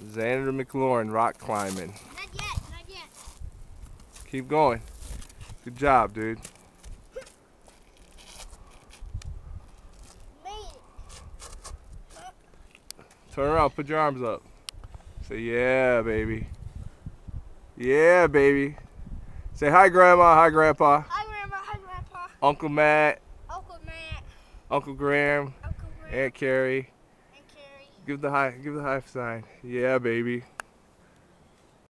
Xander McLaurin rock climbing. Not yet, not yet. Keep going. Good job, dude. Made it. Turn around, put your arms up. Say, yeah, baby. Yeah, baby. Say hi, Grandma. Hi, Grandpa. Hi, Grandma. Hi, Grandpa. Uncle Matt, Uncle Matt. Uncle Graham, Uncle Graham. Aunt. Carrie. Give the high, give the high sign. Yeah, baby.